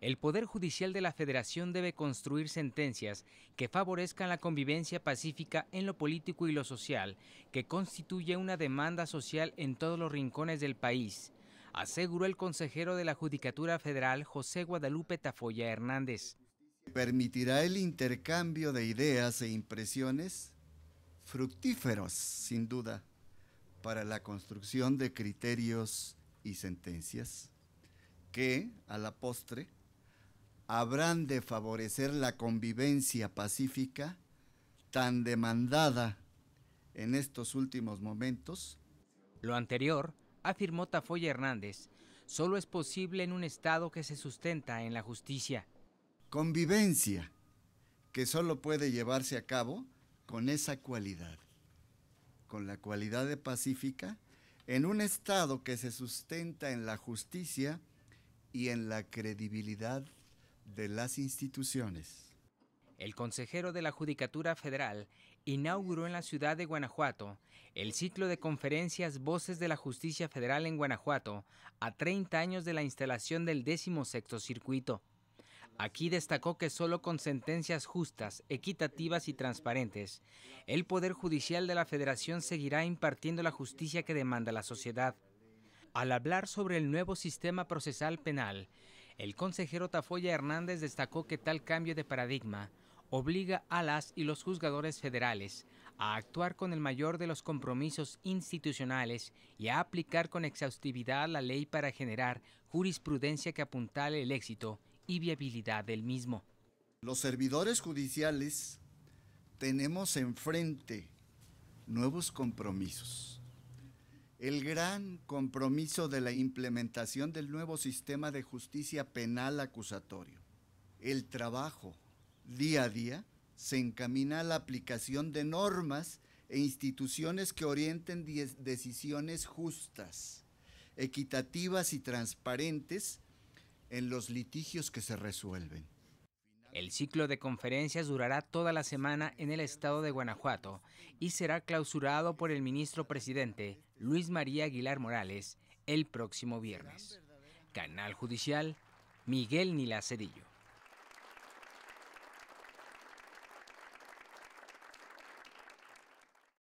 El Poder Judicial de la Federación debe construir sentencias que favorezcan la convivencia pacífica en lo político y lo social, que constituye una demanda social en todos los rincones del país, aseguró el consejero de la Judicatura Federal José Guadalupe Tafoya Hernández. Permitirá el intercambio de ideas e impresiones fructíferos, sin duda, para la construcción de criterios y sentencias que, a la postre, habrán de favorecer la convivencia pacífica tan demandada en estos últimos momentos? Lo anterior, afirmó Tafoya Hernández, solo es posible en un Estado que se sustenta en la justicia. Convivencia, que solo puede llevarse a cabo con esa cualidad, con la cualidad de pacífica, en un Estado que se sustenta en la justicia y en la credibilidad de las instituciones. El consejero de la Judicatura Federal inauguró en la ciudad de Guanajuato el ciclo de conferencias Voces de la Justicia Federal en Guanajuato a 30 años de la instalación del 16 circuito. Aquí destacó que solo con sentencias justas, equitativas y transparentes, el Poder Judicial de la Federación seguirá impartiendo la justicia que demanda la sociedad. Al hablar sobre el nuevo sistema procesal penal, el consejero Tafoya Hernández destacó que tal cambio de paradigma obliga a las y los juzgadores federales a actuar con el mayor de los compromisos institucionales y a aplicar con exhaustividad la ley para generar jurisprudencia que apuntale el éxito y viabilidad del mismo. Los servidores judiciales tenemos enfrente nuevos compromisos el gran compromiso de la implementación del nuevo sistema de justicia penal acusatorio. El trabajo día a día se encamina a la aplicación de normas e instituciones que orienten decisiones justas, equitativas y transparentes en los litigios que se resuelven. El ciclo de conferencias durará toda la semana en el estado de Guanajuato y será clausurado por el ministro presidente Luis María Aguilar Morales el próximo viernes. Canal Judicial, Miguel Nila Cedillo.